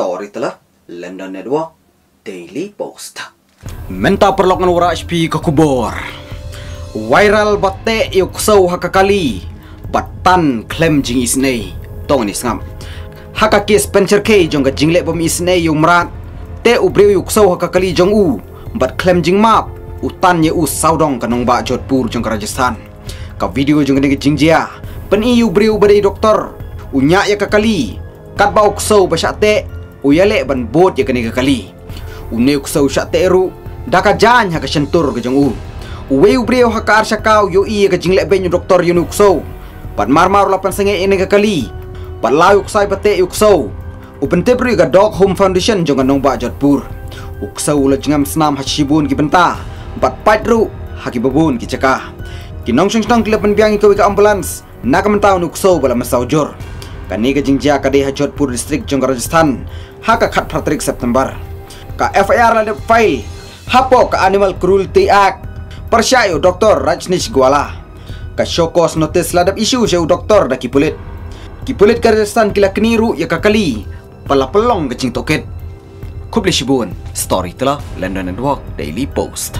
story telah London Network Daily Post. Menta perlok ngan HP ke kubur. Viral bate yuk sau hakakali. Batan klaim jing isnei. Tong ni sngam. Hakaki Spencer K jong ka jingle bom isnei yung merat. Te ubre yuk sau hakakali jong u. Bat klaim jing map. Utan ye u saudong kanong ba Jodhpur jong Rajasthan. Ka video jong ka jingjia. Pen iu bre u badai doktor. Unya ya kakali. Kat ba uksau ba syate. Uyale ban bot ya kani kakali. Une uksau syate eru. Daka jan ha ka sentur ke jong u. Uwe ubre ha ka arsha kau yo i ka jingle ben doktor yun uksau. Pat marmar lapan senge ini kakali. Pat lau uksai bate uksau. Upen tepri ka Dog Home Foundation jong kanong ba Jodhpur. Uksau la jengam snam hachibun ki benta. Bat padru haki babun ki cakah. Kinong sing sing kilapan biang ikaw ka ambulance. Nakamentaw nuksau bala masaujur. Kani ka jingjia ka deha Jodhpur district jong Rajasthan. Haka khat pratrik September. Ka FIR la file. Hapo ka Animal Cruelty Act. Persyayo Dr. Rajnish Gwala. Ka Shokos notice ladap isu siya doktor da kipulit. Kipulit ka Rajasthan kila keniru ya kakali. Pala pelong kecing toket. Kubli Shibun, Story telah London Network Daily Post.